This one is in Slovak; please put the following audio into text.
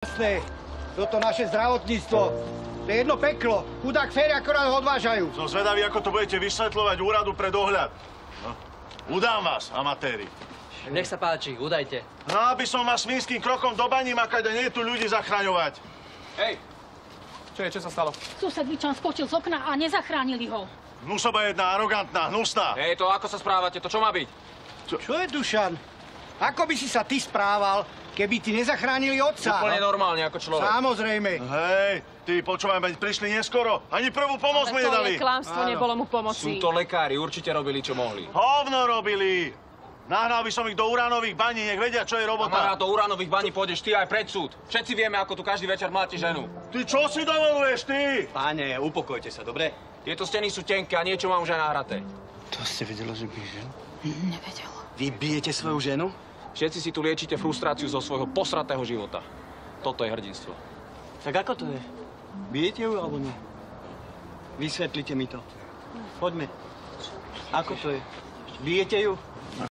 Jasné, toto naše zdravotníctvo, to je jedno peklo. Chudák féry akorát ho odvážajú. Som zvedavý, ako to budete vysvetľovať úradu pre dohľad. No. Udám vás, amatéri. Nech sa páči, udajte. No, aby som vás svinským krokom do baní makať a nie tu ľudí zachraňovať. Hej! Čo je, čo sa stalo? Sused Vičan skočil z okna a nezachránili ho. Hnusoba jedna, arogantná, hnusná. Hej, to ako sa správate, to čo má byť? Čo je, Dušan? Ako by si sa ty správal, keby ti nezachránili otca? Úplne normálne ako človek. Samozrejme. Hej, ty počúvaj, veď prišli neskoro. Ani prvú pomoc To nedali. je klamstvo, Áno. nebolo mu Sú pomoci. to lekári, určite robili, čo mohli. Hovno robili. Nahnal by som ich do uránových baní, nech vedia, čo je robota. Kamarát, do uránových baní pôjdeš ty aj pred súd. Všetci vieme, ako tu každý večer mláti ženu. Ty čo si dovoluješ, ty? Páne, upokojte sa, dobre? Tieto steny sú tenké a niečo mám už aj nahraté. To ste vedela, že bížem? Nevedela. Vy bijete svoju ženu? Všetci si tu liečite frustráciu zo svojho posratého života. Toto je hrdinstvo. Tak ako to je? Bijete ju alebo nie? Vysvetlite mi to. Poďme. Ako to je? Bijete ju?